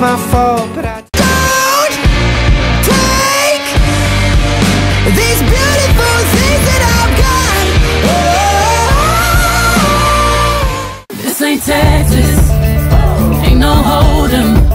my fault, but I Don't take these beautiful things that I've got. Oh. This ain't Texas, ain't no hold'em.